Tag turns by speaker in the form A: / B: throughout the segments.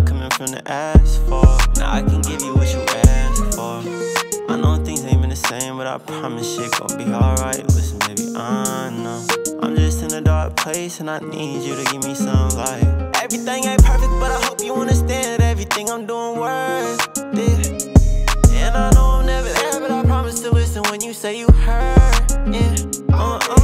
A: Out, coming from the asphalt. Now I can give you what you asked for. I know things ain't been the same, but I promise shit gon' be alright. Listen, baby, I know. I'm just in a dark place and I need you to give me some light. Everything ain't perfect, but I hope you understand everything I'm doing worth it. And I know I'm never there, but I promise to listen when you say you hurt. Yeah, uh uh.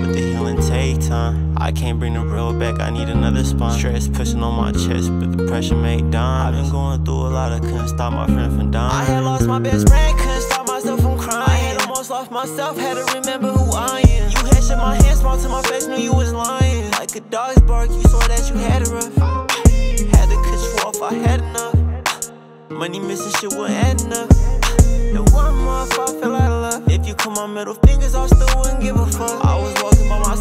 A: But the healing take time. I can't bring the real back, I need another spine. Stress pushing on my chest, but the pressure made dimes. I've been going through a lot, I couldn't stop my friend from dying. I had lost my best friend, couldn't stop myself from crying. I had almost lost myself, had to remember who I am. You had shut my hands, small to my face, knew you was lying. Like a dog's bark, you swore that you had it rough. Had to cut you off, I had enough. Money missing, shit wasn't adding up. The one month I feel out of love. If you cut my middle fingers, I still wouldn't give a fuck. I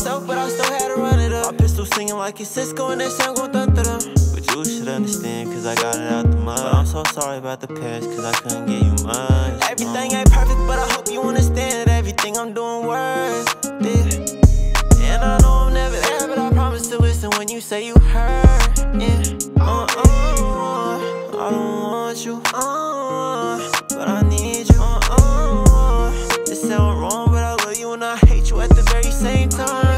A: myself, but I still had to run it up. My pistol singing like it's Sisqo and that sound go thun But you should understand, cause I got it out the mud. I'm so sorry about the past, cause I couldn't get you mine. Everything um, ain't perfect, but I hope you understand that everything I'm doing worth it. And I know I'm never there, but I promise to listen when you say you hurt. Yeah. Uh, uh, I don't want you, uh, but I need you. Uh, uh, uh. It sound wrong, but I love you and I hate you at the very same time.